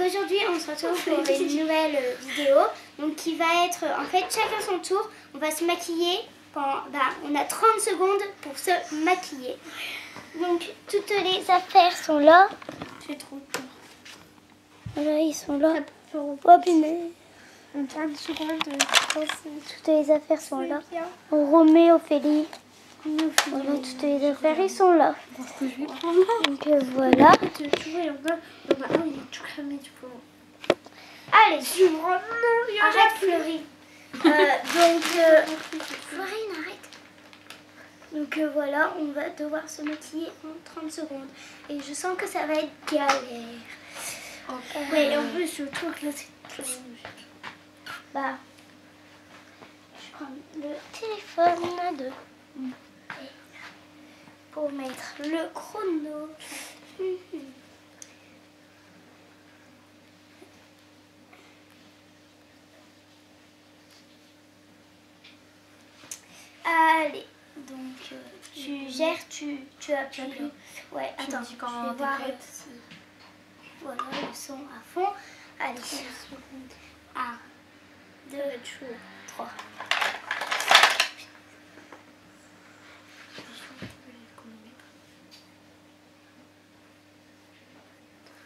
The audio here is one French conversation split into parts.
aujourd'hui, on se retrouve pour une nouvelle vidéo. Donc, qui va être en fait chacun son tour. On va se maquiller. Pendant, bah, on a 30 secondes pour se maquiller. Donc, toutes les affaires sont là. J'ai trop peur. Voilà, ils sont là. Oh, punaise. 30 secondes. Toutes les affaires sont là. Roméo, Ophélie. Voilà, toutes les affaires, ils sont là. Je. Donc, euh, voilà. Tu vois, il y en a, il y en a un, il est tout cramé, tu peux. Allez, Tu me rends non, il arrête, Fleury. Euh, donc, euh, Florine, arrête. Donc euh, voilà, on va devoir se maquiller en 30 secondes. Et je sens que ça va être galère. Ouais, et en plus, le truc là, c'est. Bah, je prends le téléphone de pour mettre le chrono. Allez, donc euh, tu gères, tu, tu appuies. Ouais, Tu attends, dis je quand vais voir si- Voilà, le son à fond. Allez, 1, 2, 3.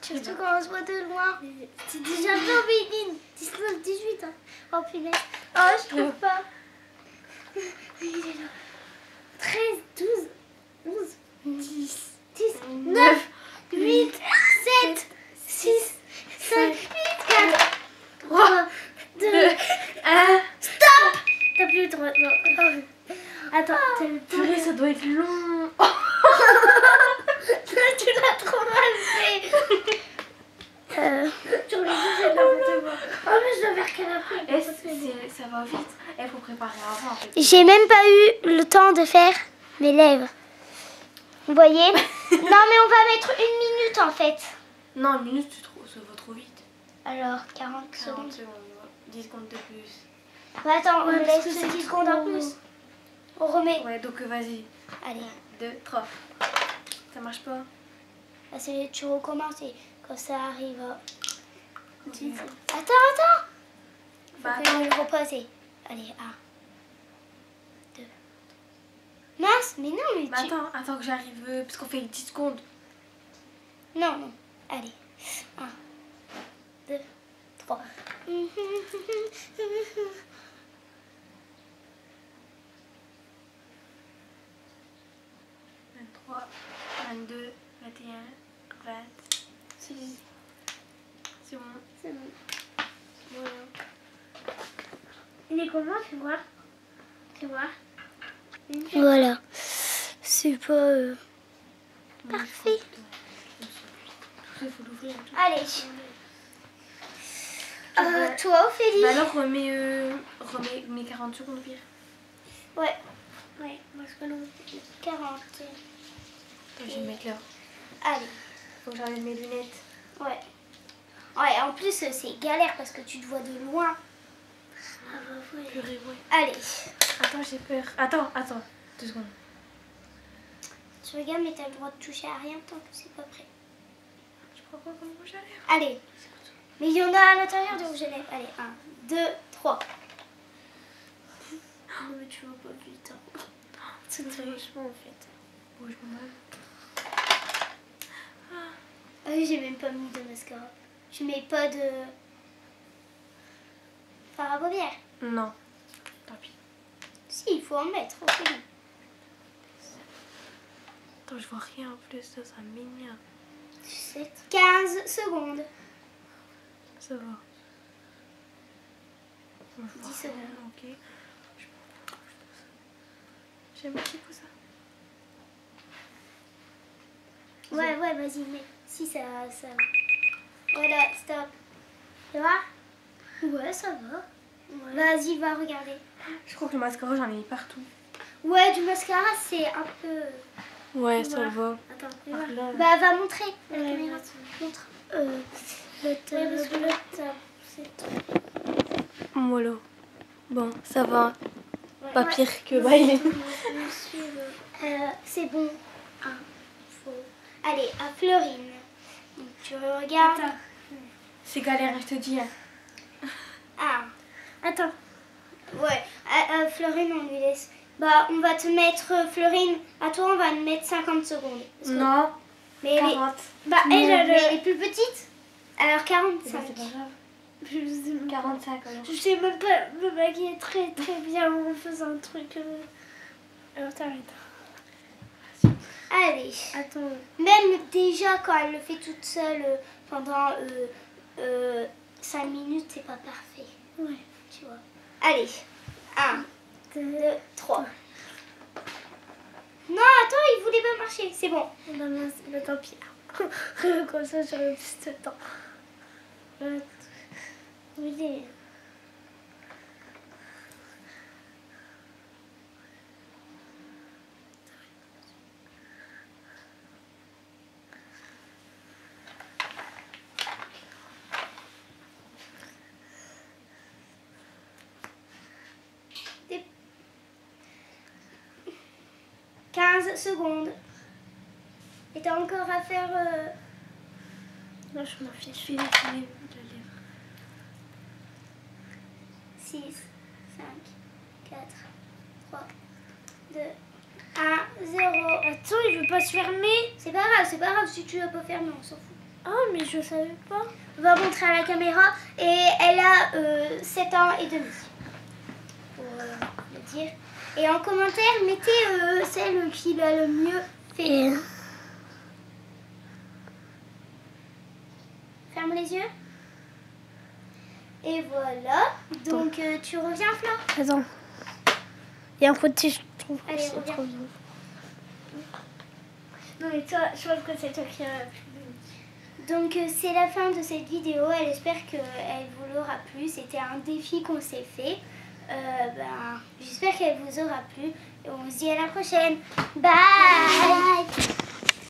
Surtout quand on se voit de loin. C'est déjà bien Béline. 19, 18. Hein. Oh punaise. Oh, je trouve pas. Il est là. 13, 12, 11, 10, 10, 9, 8, 7, 6, 5, 8, 4, 3, 2, Ah, stop T'as plus le droit. Non. Oh. Attends, t'as le purée, ça doit être long. tu l'as trop mal fait. Euh, Tu regardes n'importe quoi. Oh, mais je dois faire qu'elle a pris. Eh, c'est- ça va vite. Il faut préparer avant en fait. J'ai même pas eu le temps de faire mes lèvres. Vous voyez Non, mais on va mettre une minute en fait. Non, une minute, tu trouves, ça va trop vite. Alors, 40 40 secondes. secondes, ouais. 10 secondes de plus. Bah, attends, Ouais, on parce laisse que c'est 10 secondes en plus. On remet. Ouais, donc vas-y. Allez, 2, 3. Ça marche pas c'est tu recommences et quand ça arrive à... Dix. Attends, attends Bah, je le repose. Allez, 1, 2. Mince, mais non, mais Bah, tu... attends, attends que j'arrive, euh, parce qu'on fait 10 secondes. Non, non. Allez. 1, 2, 3. 23, 22, 21, 20. C'est c'est bon. C'est bon. Voilà. Il est comment, tu vois? Tu vois? Voilà. C'est pas... euh, Parfait. Il faut l'ouvrir. Allez. Euh, toi, Ophélie? Bah alors remets, euh, remets mes 40 secondes pire. Ouais. Ouais, parce que nous, 40. Attends, je vais me mettre là. Allez. Faut que j'enlève mes lunettes. Ouais. Ouais, en plus, c'est galère parce que tu te vois de loin. Ah ouais. Purée, ouais. Allez. Attends, j'ai peur. Attends, attends. Deux secondes. Tu regardes, mais t'as le droit de toucher à rien tant que c'est pas prêt. Je crois pas comment rouge à lèvres. Allez. Mais il y en a à l'intérieur de rouge à lèvres. Allez, 1, 2, 3. Non, mais tu vois pas vite. Hein. C'est très vachement en fait. Bon, je m'en vais. Ah oui, j'ai même pas mis de mascara. Je mets pas de... Paupières. Non. Tant pis. Si, il faut en mettre. ok. Attends, je vois rien en plus. Ça, ça m'énerve. 15 secondes. Ça va. Je vois 10 rien, secondes. Ok. J'aime beaucoup ça. Ouais, ouais, vas-y, mets. Si, ça, ça va. Voilà, stop. Ça va? Ouais, ça va. Vas-y, va regarder. Je crois que le mascara, j'en ai mis partout. Ouais, du mascara, c'est un peu... Ouais, ça va. Attends, fais voir. là. Bah, va montrer. à la Ouais, caméra. vas-y. Montre. Euh, le Ouais, parce que le là, top, c'est Voilà. Bon, ça va. Ouais. Pas pire que Bailey. Euh, c'est bon. Faux. Allez, à Florine. Donc, tu regardes. C'est galère, je te dis. hein. Ah, attends. Ouais, euh, euh, Florine, on lui laisse. Bah, on va te mettre, euh, Florine, à toi, on va te mettre 50 secondes. Que- Non, mais elle est, 40. bah, elle, Non, elle, mais- elle est plus petite. Alors Eh 45. ben, C'est pas grave. Je sais même pas. 45 alors. Je sais même pas me maquiller très très bien en faisant un truc. Alors t'arrêtes. Allez. Attends. Même déjà quand elle le fait toute seule euh, pendant 5 minutes, c'est pas parfait. Ouais. Tu vois. Allez. 1, 2, 3. Non, attends, il voulait pas marcher. C'est bon. Non, non, mais tant pis. Comme ça, j'aurai plus de temps. Euh, Oui. 15 secondes. Et t'as encore à faire... euh, Non, je m'en fiche. Je vais dessiner le livre. 6, 5, 4, 3, 2, 1, 0. Attends, il veut pas se fermer. C'est pas grave, c'est pas grave si tu l'as pas fermé, on s'en fout. Oh, mais je savais pas. On va montrer à la caméra et elle a euh, 7 ans et demi. Pour euh, le dire. Et en commentaire, mettez euh, celle qui l'a le mieux fait. Ferme les yeux. Et voilà. Donc euh, tu reviens, Flore? Attends. Il y a un côté, je trouve que Allez, c'est reviens. trop bien. Non mais toi, je pense que c'est toi qui as Donc euh, c'est la fin de cette vidéo. Elle espère qu'elle vous l'aura plu. C'était un défi qu'on s'est fait. Euh, ben, J'espère qu'elle vous aura plu. Et on se dit à la prochaine. Bye.